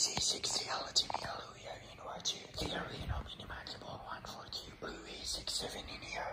easy 60 Aladdin Hallelujah in watch. Clearly no 142 Blue E67 in here.